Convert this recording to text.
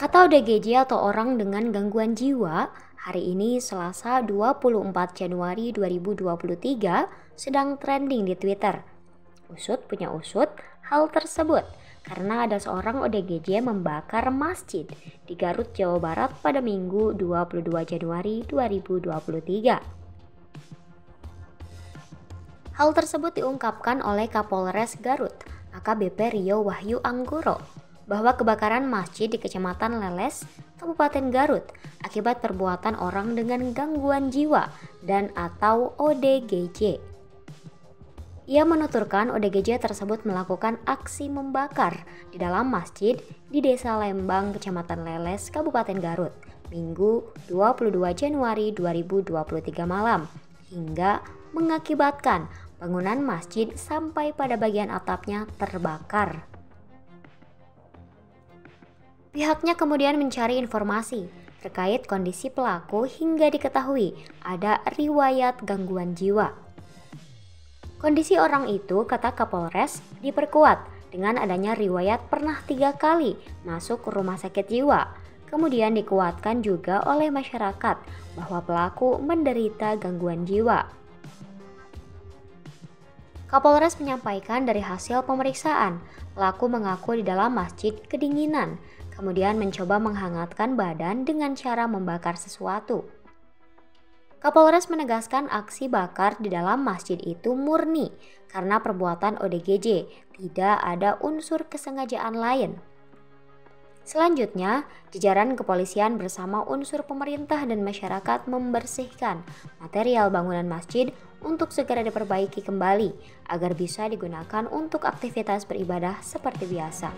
Kata ODGJ atau orang dengan gangguan jiwa, hari ini Selasa 24 Januari 2023 sedang trending di Twitter. Usut punya usut hal tersebut karena ada seorang ODGJ membakar masjid di Garut, Jawa Barat pada Minggu 22 Januari 2023. Hal tersebut diungkapkan oleh Kapolres Garut, AKBP Rio Wahyu Anggoro bahwa kebakaran masjid di Kecamatan Leles, Kabupaten Garut akibat perbuatan orang dengan gangguan jiwa dan atau ODGJ. Ia menuturkan ODGJ tersebut melakukan aksi membakar di dalam masjid di Desa Lembang, Kecamatan Leles, Kabupaten Garut, Minggu 22 Januari 2023 malam, hingga mengakibatkan bangunan masjid sampai pada bagian atapnya terbakar. Pihaknya kemudian mencari informasi terkait kondisi pelaku hingga diketahui ada riwayat gangguan jiwa. Kondisi orang itu, kata Kapolres, diperkuat dengan adanya riwayat pernah tiga kali masuk ke rumah sakit jiwa. Kemudian dikuatkan juga oleh masyarakat bahwa pelaku menderita gangguan jiwa. Kapolres menyampaikan dari hasil pemeriksaan, pelaku mengaku di dalam masjid kedinginan, kemudian mencoba menghangatkan badan dengan cara membakar sesuatu. Kapolres menegaskan aksi bakar di dalam masjid itu murni karena perbuatan ODGJ, tidak ada unsur kesengajaan lain. Selanjutnya, jajaran kepolisian bersama unsur pemerintah dan masyarakat membersihkan material bangunan masjid untuk segera diperbaiki kembali agar bisa digunakan untuk aktivitas beribadah seperti biasa.